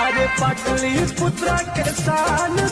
अरे पटली पुत्र के साथ।